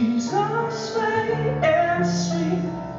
Jesus, sweet and sweet.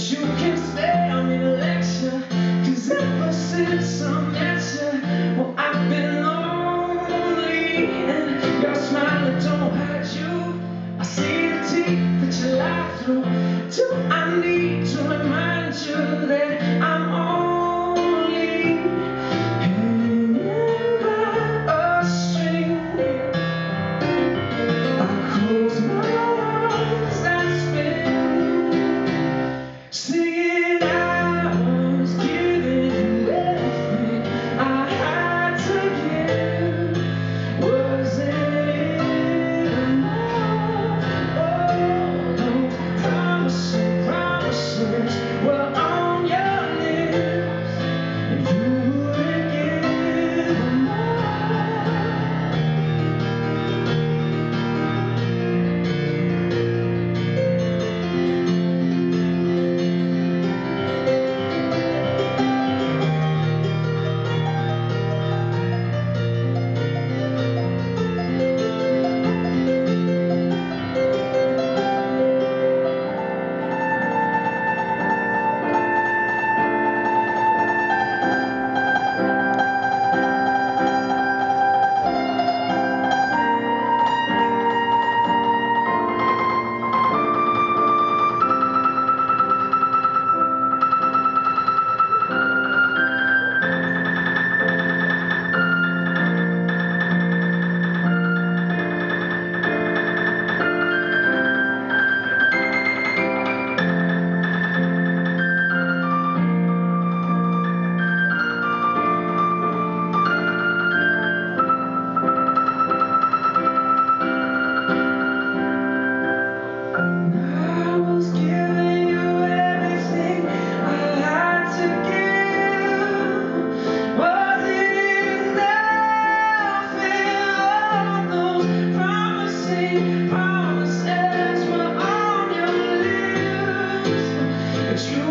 But you can spare me the lecture Cause I met you. you